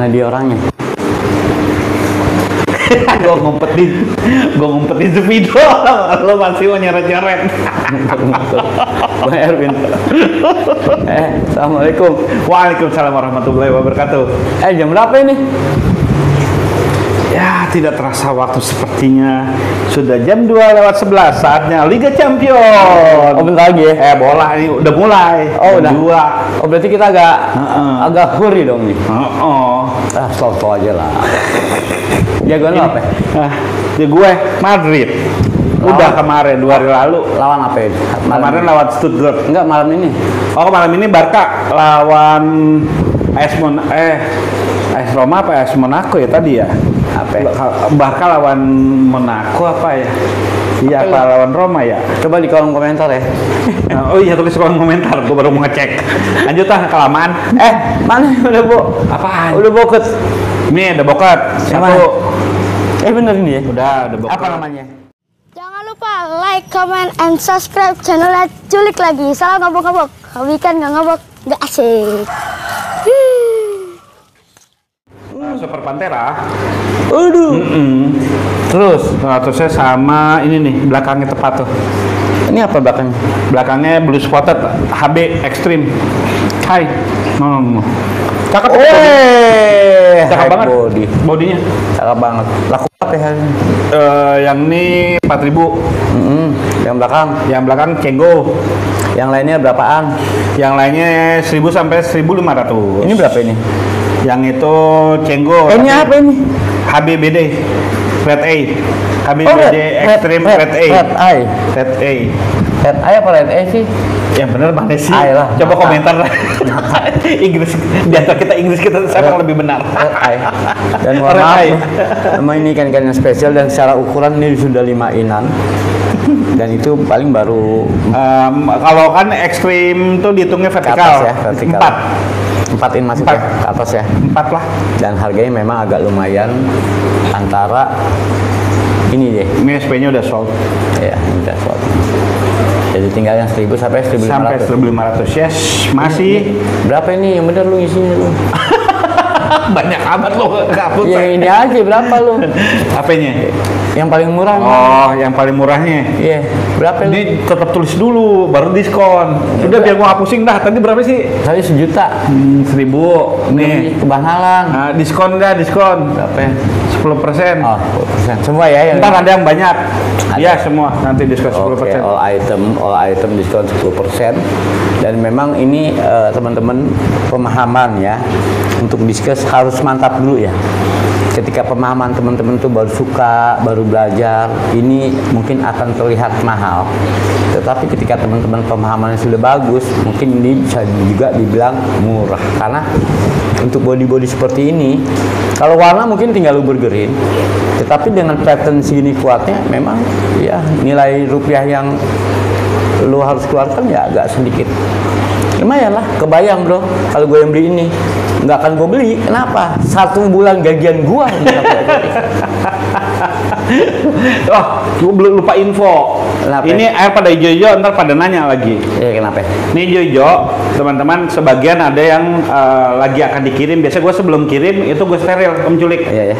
Mana dia orangnya? gue ngumpetin gue ngumpetin Zubido lo masih mau nyeret-nyeret Bang Erwin. eh, assalamualaikum. Waalaikumsalam warahmatullahi wabarakatuh Eh, jam berapa ini? Ya tidak terasa waktu sepertinya sudah jam 2 lewat 11 saatnya Liga Champion Oh, bentar lagi ya. eh bola ini udah mulai Oh, Jam udah. 2 Oh, berarti kita agak Heeh. agak hurry dong nih. oh, oh. Ah, slow-slow aja lah. Jagoan lo apa? Ah, ya gue Madrid udah Lawan- kemarin dua hari lalu Lawan apa ya? kemarin lawan Stuttgart Enggak, malam ini. Oh malam ini Barca lawan AS Mon eh AS Roma apa AS Monaco ya tadi ya? Apa? ya? Barca lawan Monaco apa ya? Iya Apa apa ya? lawan Roma ya? Coba di kolom komentar ya. Nah, oh iya tulis kolom komentar, gue baru mau ngecek. Lanjut ah kelamaan. eh, mana udah bu? Apaan? Udah boket. Ini ada. Yang Satu. Eh bener ini ya? Udah ada bokat. Apa namanya? Jangan lupa like, comment, and subscribe channel Culik lagi. Salah ngabok-ngabok. Kami kan nggak ngabok, nggak asik. Nah, Super Pantera. Aduh. Mm-mm. Terus, Nah, terusnya sama ini nih belakangnya tepat tuh. ini apa belakangnya? Belakangnya blue spotted HB Extreme. Hai. No, no, no. Cakep. Eh, Cakep high banget. body. Bodinya. Cakep banget. Laku apa ya? Eh, yang ini 4000. Mm-mm. Yang belakang, Yang belakang Cenggo. yang lainnya berapaan? Yang lainnya 1000 sampai 1500. Ini berapa ini? Yang itu Cenggo. Ini apa ini? HBBD. Red A. HBBD oh, red, Extreme red, red, red, A. Red A. Red A. Red A apa Red A sih? Yang benar mana sih? A lah. Coba Mata. komentar lah. Inggris di antara kita Inggris kita siapa yang lebih benar? Red A. Dan warna apa? ini kan-kan yang spesial dan secara ukuran ini sudah lima inan dan itu paling baru um, kalau kan ekstrim tuh dihitungnya vertikal, atas ya, vertikal empatin masih empat. Ya, ke atas ya. Empat lah. Dan harganya memang agak lumayan antara ini deh ini SP-nya udah sold. Ya udah sold. Jadi tinggal yang 1000 sampai 1500 sampai 1500 yes. Masih. Ini, ini, berapa ini? Yang bener lu isinya lu. banyak amat loh kaput. Yang ini aja berapa lu? Apanya? Yang paling murah. Oh, yang paling murahnya. Iya, berapa lu? Ini tetap tulis dulu, baru diskon. Udah biar gua nggak pusing dah. Tadi berapa sih? Tadi sejuta. Hmm, seribu. Nih. Kebahalan. Nah, diskon dah, diskon. Berapa ya? 10 persen. Oh, 10%. Semua ya yang Ntar ada yang banyak. Iya semua. Nanti diskon 10 Oke, persen. all item, all item diskon 10%. Dan memang ini eh, teman-teman pemahaman ya. Untuk diskus harus mantap dulu ya. Ketika pemahaman teman-teman tuh baru suka, baru belajar, ini mungkin akan terlihat mahal. Tetapi ketika teman-teman pemahamannya sudah bagus, mungkin ini bisa juga dibilang murah. Karena untuk body-body seperti ini, kalau warna mungkin tinggal lu burgerin. Tetapi dengan pattern segini kuatnya, memang ya nilai rupiah yang lu harus keluarkan ya agak sedikit. Lumayan lah, kebayang bro, kalau gue yang beli ini nggak akan gue beli. Kenapa? Satu bulan gajian gue. Oh, gue belum lupa info. Kenapa? Ini air pada hijau-hijau, ntar pada nanya lagi. ya kenapa? Ini hijau-hijau, teman-teman, sebagian ada yang eh, lagi akan dikirim. Biasa gue sebelum kirim, itu gue steril, Om Culik. Iya ya.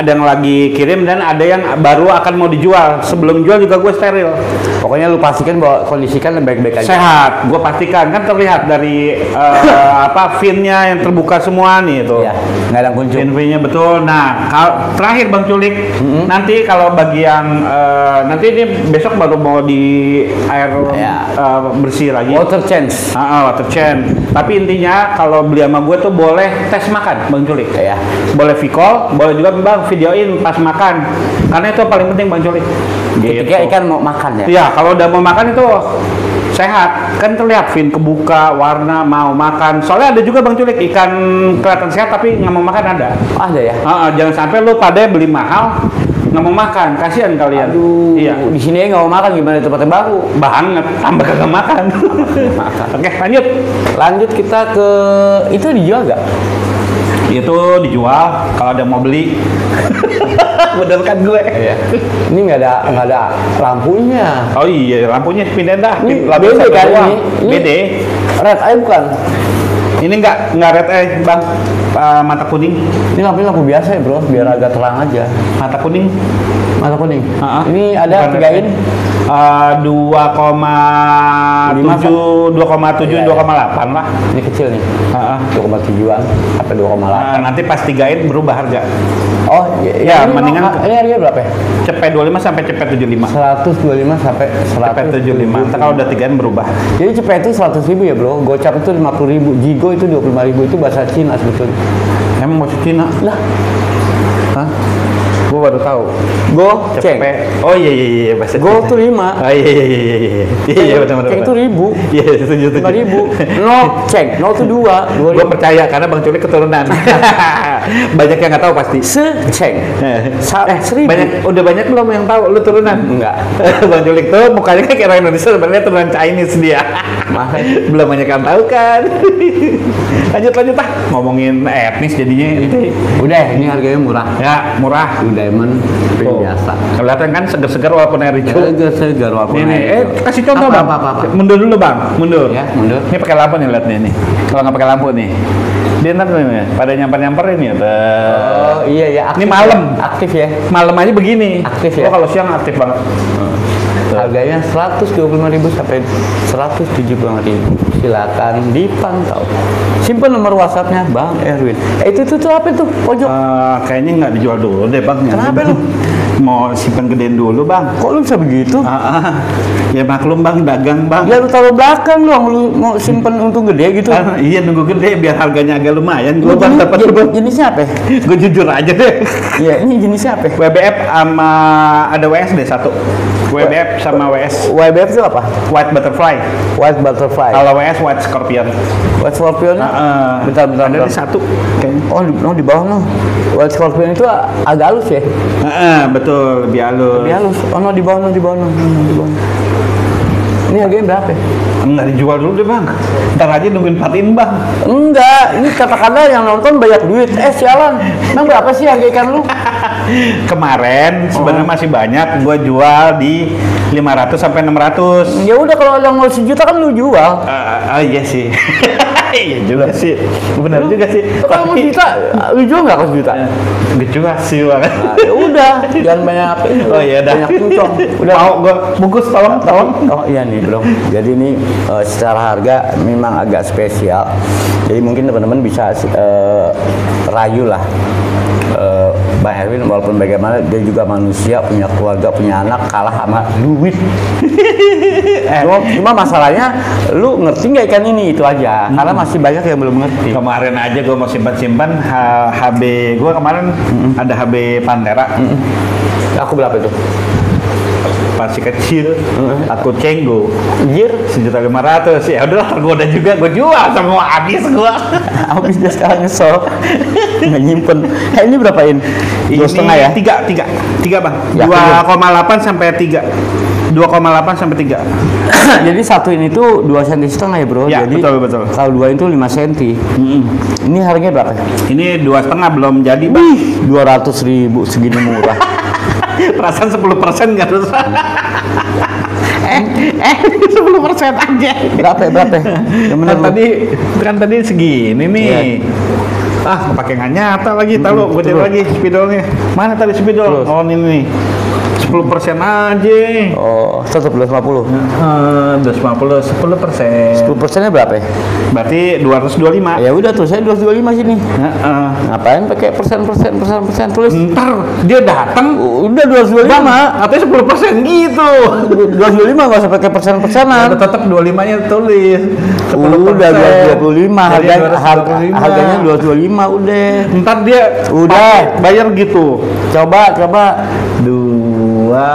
Ada yang lagi kirim dan ada yang baru akan mau dijual. Sebelum jual juga gue steril. Pokoknya lu pastikan bahwa kondisikan baik-baik aja. Sehat, gue pastikan. Kan terlihat dari eh, apa finnya yang terbuka semua nih itu. Ya, nggak ada kunjung. Fin-finnya betul. Nah, terakhir Bang Culik, nanti kalau bagi yang eh, nanti ini besok baru mau di air Ya. eh, bersih lagi. Water change. Ah, ah, water chain. Tapi intinya kalau beli sama gue tuh boleh tes makan, Bang Culik. Ya. Boleh vicol, boleh juga Bang videoin pas makan. Karena itu paling penting Bang Culik. Ketika ikan mau makan ya. Iya, kalau udah mau makan itu sehat. Kan terlihat fin kebuka, warna mau makan. Soalnya ada juga Bang Culik ikan kelihatan sehat tapi nggak mau makan ada. Oh, ada ya. Ah, ah, jangan sampai lu pada beli mahal nggak mau makan, kasihan kalian. Aduh, Iya. di sini nggak mau makan gimana di tempatnya baru? Banget, tambah kagak makan. Makan. Oke, lanjut. Lanjut kita ke itu dijual nggak? Itu dijual kalau ada mau beli. Bener kan gue? Iya. Ini nggak ada nggak ada lampunya. Oh iya, lampunya pindahin dah. Ini Lampu kan ini? Ini- BD. Red eye bukan? Ini enggak enggak red eh bang Ah, mata kuning Ini lampu lampu biasa ya bro, biar agak terang aja. mata kuning Mata kuning. Ah, ah. Ini ada Bukan tiga in. Dua koma Lima, tujuh dua koma tujuh Iya, dua iya. koma delapan lah Ini kecil nih. Ah, ah. 2,7an sampai 2,8. Nah, nanti pas tigain berubah harga Oh, iya, Ya, ini mendingan- ini harganya berapa ya? cepet 25 sampai cepet 75 125 sampai 100 cepet 75 Ntar kalau udah tigain berubah Jadi cepet itu 100 ribu ya bro, gocap itu 50 ribu, jigo itu 25 ribu, itu bahasa Cina sebetulnya. emang mau Cina Lah? Gua baru tahu. go ceng. Oh iya iya iya bahasa Go tuh 5. Oh iya iya iya iya iya. Iya iya benar benar. Ceng itu ribu. Iya setuju setuju. 5 ribu. No ceng, no itu 2. Gua percaya karena Bang Culik keturunan. banyak yang nggak tahu pasti. Se ceng. Sa eh, seribu. banyak udah banyak belum yang tahu lu turunan? Enggak. Bang Culik tuh mukanya kayak orang Indonesia sebenarnya turunan Chinese dia. Belum banyak yang tahu kan. lanjut lanjut ah ngomongin etnis jadinya. Udah, ini harganya murah. Ya murah. Blue Diamond Tuh. biasa. Kelihatan kan segar-segar walaupun air hijau. Segar walaupun Ini, air eh hijau. kasih contoh apa, bang. Apa, apa, apa. Mundur dulu bang, mundur. Ya, mundur. Ini pakai lampu nih lihat nih nih. Kalau nggak pakai lampu nih, dia ntar nih, pada nyamper nyamperin ya. Oh iya ya. Ini malam. Aktif ya. Malam aja begini. Aktif ya? Oh kalau siang aktif banget. Harganya 125.000 sampai 175.000. Silakan dipantau. Simpan nomor WhatsAppnya Bang Erwin. Eh itu itu tuh apa itu pojok? Eh, kayaknya nggak dijual dulu deh bang. Kenapa lu? Mau simpan gedein dulu bang. Kok lu bisa begitu? Ah, ah. ya maklum bang, dagang bang. Ya lu taruh belakang dong, lu mau simpen untung gede gitu. Ah, iya nunggu gede biar harganya agak lumayan. Lu Gue bang dapat jenis- jenisnya apa? Gue jujur aja deh. Iya, ini jenisnya apa? WBF sama ada WS deh satu. WBF sama WS YBF itu apa? White Butterfly. White Butterfly. Kalau WS White Scorpion. White Scorpion? Heeh. bentar, bentar, Ada bentar. di satu kayaknya. Oh, di, oh, di bawah no. White Scorpion itu agak halus ya? Heeh, betul, lebih halus. Lebih halus. Oh, no, di bawah, no, di bawah, no. no, di bawah. Ini harganya berapa ya? Enggak dijual dulu deh, Bang. Ntar aja nungguin patin, Bang. Enggak, ini katakanlah yang nonton banyak duit. Eh, sialan. Emang berapa sih harga ikan lu? Kemarin sebenarnya Oh. masih banyak gua jual di 500 sampai 600. Ya udah kalau yang mau sejuta kan lu jual. Ah, ah, iya sih. iya juga sih. Benar juga sih. Kalau mau sejuta, lu jual nggak sejuta? Gak juga sih, Bang. Nah, ya udah, jangan banyak apa. Oh iya dah. Banyak pincong. Udah. Mau gua bungkus tolong, tolong. Oh iya nih bro. Jadi ini eh, secara harga memang agak spesial. Jadi mungkin teman-teman bisa eh, rayu lah. Eh, Bang Erwin walaupun bagaimana dia juga manusia punya keluarga punya anak kalah sama duit. Eh, Cuma, masalahnya lu ngerti nggak ikan ini? Itu aja. Karena masih banyak yang belum ngerti. Kemarin aja gue mau simpan-simpan H- HB gue kemarin ada HB Pantera. Aku berapa itu? Masih kecil aku cenggo Anjir, sejuta lima ratus ya udah tergoda juga gue jual semua habis gue habis dia sekarang nyesel nggak nyimpen. Eh, ini berapin? Dua setengah ya? tiga tiga tiga bang Yakin dua koma delapan sampai tiga dua koma delapan sampai tiga Jadi satu ini tuh dua senti setengah ya bro. Ya, Jadi betul, betul. Kalau dua itu lima senti. Ini harganya berapa? ini dua setengah belum jadi bang Wih, dua ratus ribu segini murah. perasaan sepuluh persen nggak terus eh eh sepuluh persen aja berapa ya berapa? ya? Kan tadi kan tadi segini nih Iya. ah pakai nggak nyata lagi tahu gue cari terus. lagi spidolnya mana tadi spidol Terus. oh ini nih 10 persen aja Oh, satu plus lima puluh. dua lima puluh sepuluh persen Sepuluh persennya berapa ya? berarti dua ratus dua lima Ya udah tuh saya dua dua lima sini. Ngapain pakai persen persen persen persen tulis? ntar dia datang Udah dua dua lima. katanya sepuluh persen gitu Dua dua lima nggak usah pakai persen persenan. Ada tetap 25 nya tulis. 10%. Udah dua dua puluh lima Jadi harga harga 225. harganya dua dua lima udah. Ntar dia Udah. bayar gitu. Coba coba. Dua,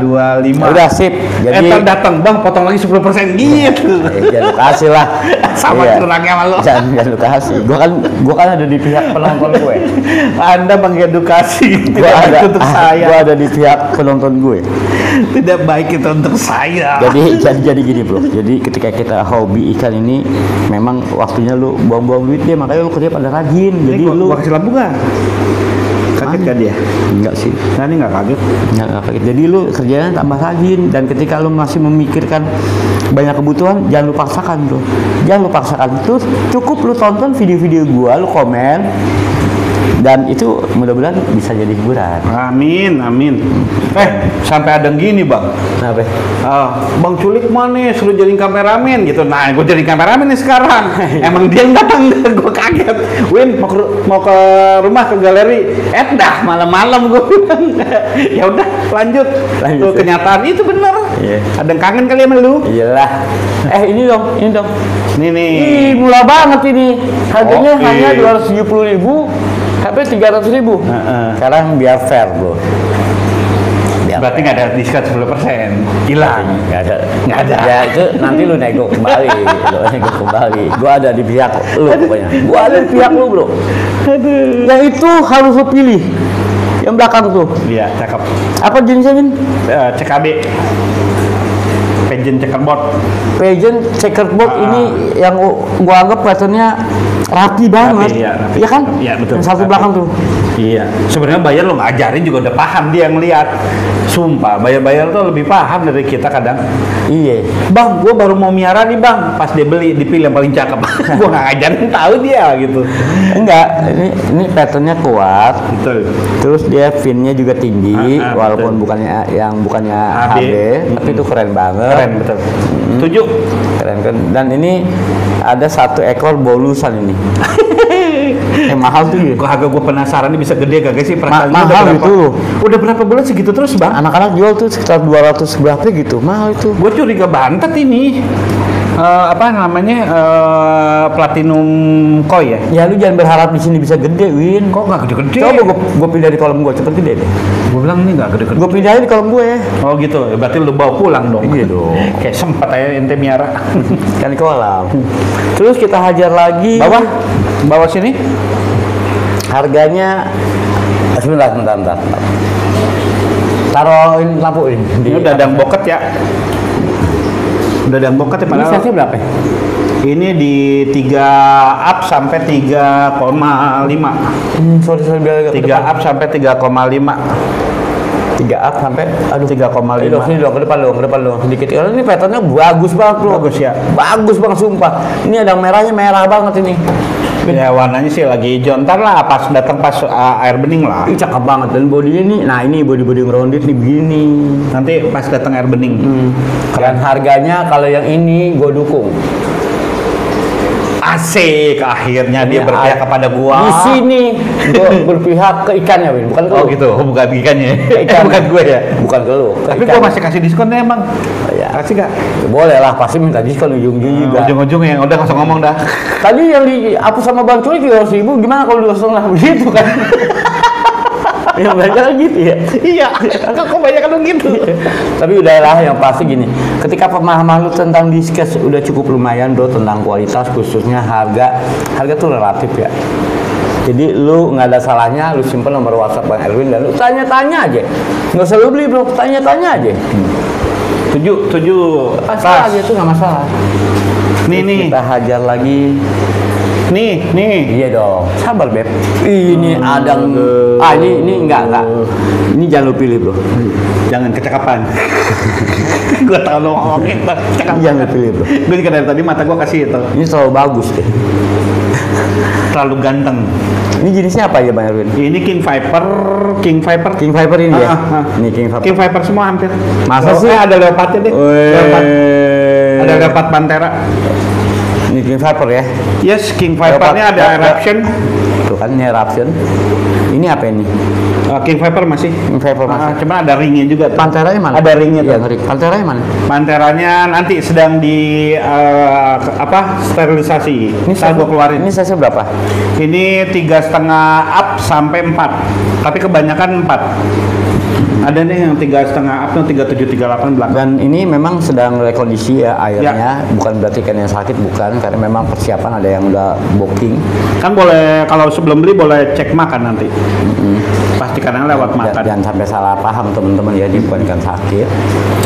dua lima. Udah sip. Jadi Jadi eh, datang bang, potong lagi 10 persen gitu. Eh, jangan lu kasih lah. Sama Iya. curangnya sama lu. Jangan, jangan lu kasih. Gua kan gua kan ada di pihak penonton gue. Anda mengedukasi Gua tidak ada baik untuk saya. gua ada di pihak penonton gue. Tidak baik itu untuk saya. Jadi jadi jadi gini, Bro. Jadi ketika kita hobi ikan ini memang waktunya lu buang-buang duit dia makanya lu kerja pada rajin. Jadi Jadi lu gua kasih lampu nggak? Kaget gak dia? Enggak sih. Nah ini nggak kaget. Nggak, nggak kaget. Jadi lu kerjanya tambah rajin dan ketika lu masih memikirkan banyak kebutuhan, jangan lu paksakan bro. Jangan lu paksakan. Terus cukup lu tonton video-video gua, lu komen dan itu mudah-mudahan bisa jadi hiburan. Amin, amin. Eh, sampai ada gini bang. Kenapa? Ah, bang Culik mana suruh jadi kameramen gitu. Nah, gue jadi kameramen nih sekarang. Emang dia yang datang, gue kaget. Win mau ke, mau ke rumah ke galeri. Eh dah malam-malam gue bilang. ya udah lanjut. Lanjut, Tuh, ya. kenyataan itu bener. Iya. Ada yang kangen kali sama lu. Iyalah. Eh ini dong, ini dong. Nih nih. Ih, murah banget ini. Harganya Oke. hanya 270.000 ribu, sampai 300 ribu. Heeh. Sekarang biar fair bro. Biar Berarti nggak ada diskon 10%. Hilang. nggak ada Nggak ada. ya itu nanti lu nego kembali lu nego kembali gua ada di pihak lu pokoknya gua ada di pihak lu bro yang itu harus lu pilih yang belakang tuh Iya, cakep. apa jenisnya Min? Eh, CKB. Pageant checkerboard. pageant checkerboard Ah. ini yang gua anggap patternnya rapi banget iya, rapi. Iya kan Iya, betul. yang satu Rapi. belakang tuh Iya, sebenarnya bayar lo ngajarin juga udah paham dia ngeliat. Sumpah, bayar-bayar tuh lebih paham dari kita kadang. iya Bang, gua baru mau miara nih bang. Pas dia beli, dipilih yang paling cakep. gua nggak ngajarin, tahu dia gitu. enggak ini ini patternnya kuat Betul. Terus dia finnya juga tinggi, Ah, ah, walaupun betul. bukannya yang bukannya HB. HB, tapi itu keren banget. Keren betul. Setuju. Keren kan. Dan ini ada satu ekor bolusan ini. yang mahal tuh ya. Gua agak gua penasaran nih bisa gede gak sih Ma- mahal itu. Udah berapa bulan segitu terus bang? Anak-anak jual tuh sekitar 200 berapa gitu, mahal itu. Gue curiga bantet ini. Eh, apa namanya eh, platinum koi ya? Ya lu jangan berharap di sini bisa gede, Win. Kok nggak gede-gede? Coba gua pindah di kolam gua cepet gede deh. Gue bilang ini nggak gede-gede. Gua pindahin di kolam gue ya. Oh gitu, ya, berarti lu bawa pulang dong. Iya dong. Kayak sempat aja ente miara. Kan di kolam. Terus kita hajar lagi. bawah, bawah sini. Harganya sebentar, sebentar. sebentar. Taruhin lampu ini. Ini udah ada yang boket ya. Udah ada yang boket ya Ini size berapa? ya? Ini di 3 up sampai 3,5. Hmm, sorry sorry biar agak ke 3 depan. up sampai 3,5. Tiga up sampai aduh 3,5. Ayo dong, sini dong ke depan dong ke depan dong sedikit karena ini patternnya bagus banget bro Bagus ya. bagus banget sumpah ini ada merahnya merah banget ini Ya warnanya sih lagi hijau. Ntar lah pas datang pas uh, air bening lah. ini cakep banget dan bodinya nih nah ini body body rounded nih begini Nanti pas datang air bening. hmm. dan harganya kalau yang ini gue dukung Asik akhirnya dia Ini berpihak kepada gua. di sini gue berpihak ke ikannya Win bukan ke Oh lu. gitu, oh, bukan ikannya. Ke ikan. bukan gue ya. bukan ke lu ke Tapi ikan. gua masih kasih diskon ya emang. ya. Kasih gak? boleh lah pasti minta diskon ujung-ujung juga Ujung-ujung yang udah nggak usah ngomong dah. Tadi yang dihapus sama Bang Cuy tiga ratus ribu, gimana kalau dua setengah begitu kan? yang belajar gitu ya. iya, kok kebanyakan gitu. Tapi udahlah yang pasti gini, ketika pemahaman lu tentang diskes udah cukup lumayan bro tentang kualitas khususnya harga, harga tuh relatif ya. Jadi lu nggak ada salahnya lu simpen nomor WhatsApp Bang Erwin dan lu tanya-tanya aja. Nggak usah lu beli bro, tanya-tanya aja. Tujuh, tujuh. Masalah aja tuh nggak masalah. Nih nih, Kita hajar lagi. Nih nih. Iya dong, sabar beb. Ini ada ah ini ini enggak enggak. Ini jangan lu pilih bro. Jangan kecakapan. gua tahu lo ngomongin Ini jangan lu pilih bro. Gue juga dari tadi mata gua kasih itu. Ini terlalu bagus deh. Terlalu ganteng. Ini jenisnya apa ya Bang Erwin? Ini King Viper, King Viper. King Viper ini ya? Ah, ah, ah. Ini King Viper. King Viper semua hampir. Masa Oh, sih? Eh, ada leopardnya deh. Leopard. Ada leopard pantera. Ini King Viper ya? Yes, King Vipernya ada eruption. Tuh kan ini eruption. Ini apa ini? Uh, King Viper masih. King Viper Ah, masih. cuman ada ringnya juga. tuh. Panteranya mana? Ada ringnya Iya, tuh. ngeri. Panteranya mana? Panteranya nanti sedang di ke- apa sterilisasi. Ini Saya gua keluarin. Ini size berapa? Ini tiga setengah up sampai empat. Tapi kebanyakan empat. Ada nih yang tiga setengah up, tiga tujuh tiga delapan belakang. Dan ini memang sedang rekondisi ya airnya, bukan berarti kan yang sakit bukan, karena memang persiapan ada yang udah booking. Kan boleh kalau sebelum beli boleh cek makan nanti. Pasti kadang lewat makan. jangan sampai salah paham teman-teman ya, dia bukan ikan sakit.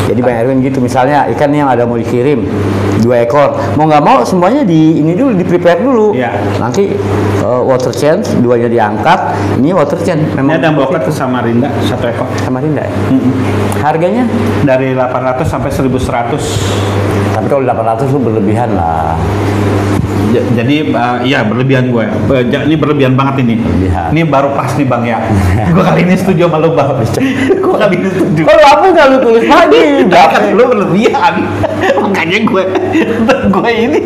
Jadi banyak ikan gitu, misalnya ikan yang ada mau dikirim dua ekor, mau nggak mau semuanya di ini dulu di prepare dulu. Iya. Nanti uh, water change, duanya diangkat, ini water change. Ini ada yang bloket ke Samarinda satu ekor. Samarinda. ya? Harganya? Dari 800 sampai 1100. Tapi kalau 800 itu berlebihan lah. Ja- Jadi uh, iya berlebihan gue. Ini berlebihan banget ini. Berlebihan. Ini baru pas nih bang ya. gue kali ini setuju sama lu bang. gue kali ini setuju. Kalau apa nggak lu tulis lagi? Kan lu berlebihan. Makanya gue gue ini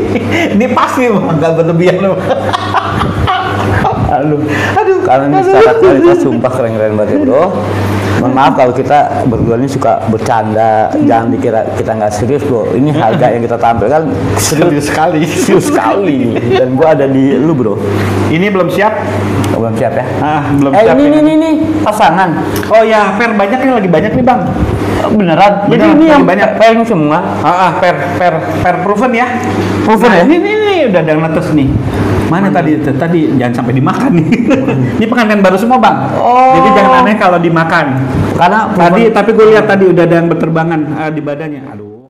ini pasti bang nggak berlebihan lu. Aduh, aduh, karena ini secara kualitas sumpah keren-keren banget ya bro. Mohon maaf kalau kita berdua ini suka bercanda, jangan dikira kita nggak serius bro. Ini harga yang kita tampilkan serius sekali. serius sekali. Dan gua ada di lu bro. Ini belum siap. Belum siap ya? Ah, belum eh siap. ini, ini. ini, ini, pasangan. Oh ya, fair banyak nih lagi banyak nih bang. Beneran? Jadi Beneran, ini yang banyak. prank semua. Ah, ah fair, fair, fair proven ya. Proven Nah, ya? Ini, ini, ini udah ada yang netes nih. Mana tadi? Tadi jangan sampai dimakan nih. ini pengantin baru semua bang. Oh. Jadi jangan aneh kalau dimakan. Karena Tadi, tapi gue lihat tadi udah ada yang berterbangan ah, di badannya. Aduh.